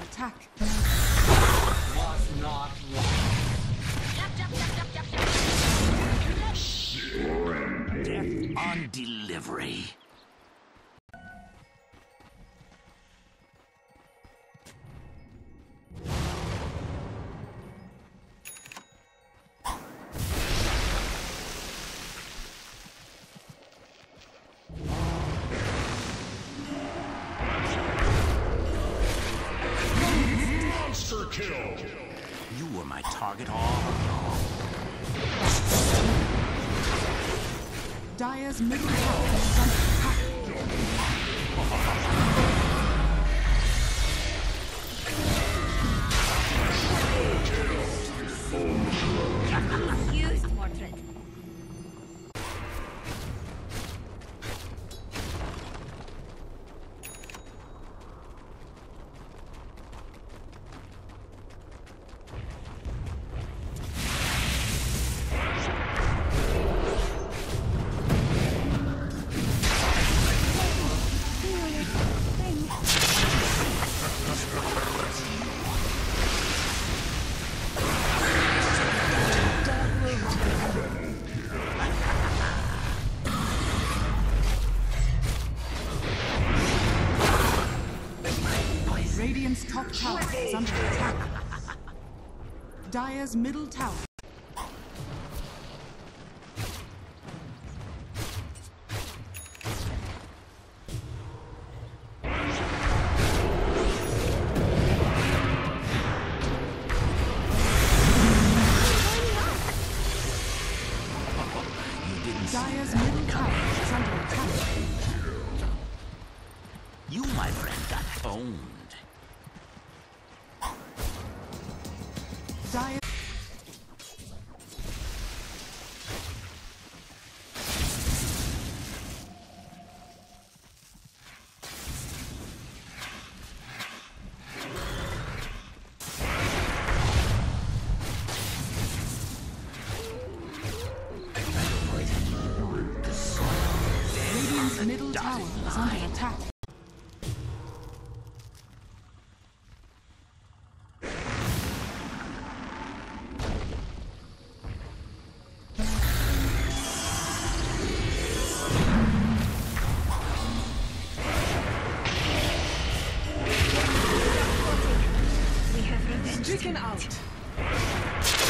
Under attack. Death on delivery. Dire's middle tower is Dire's middle tower. Tower is under attack. We have revenge. Stricken out.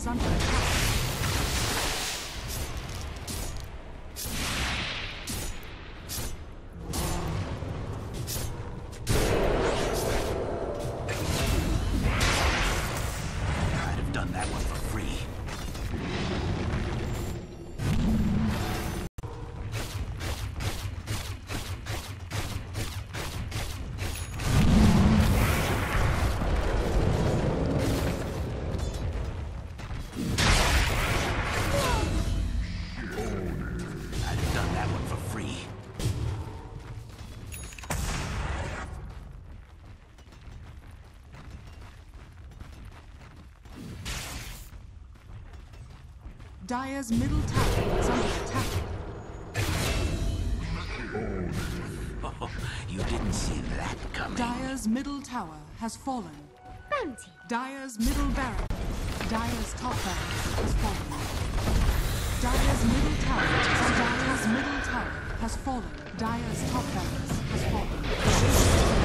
Is Dire's middle tower is under attack. Oh, you didn't see that coming. Dire's middle tower has fallen. Bounty. Dire's middle barrack. Dire's top barrack has fallen. Dire's middle tower. Dire's middle tower has fallen. Dire's top barracks has fallen.